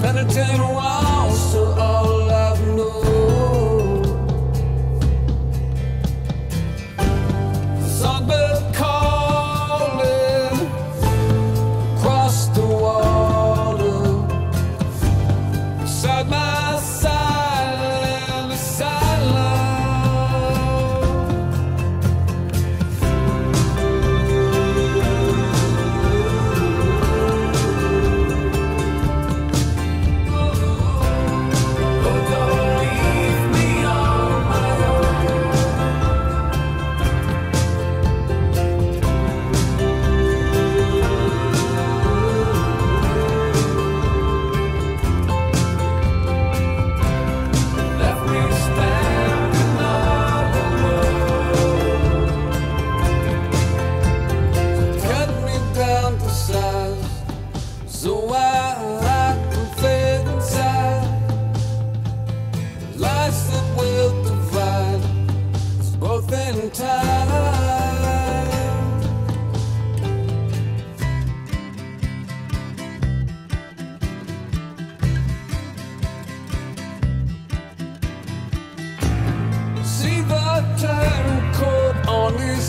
penetrate walls to all I've known. songbird calling across the water beside my.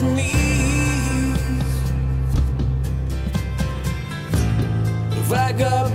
Knees. If I got